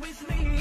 with me.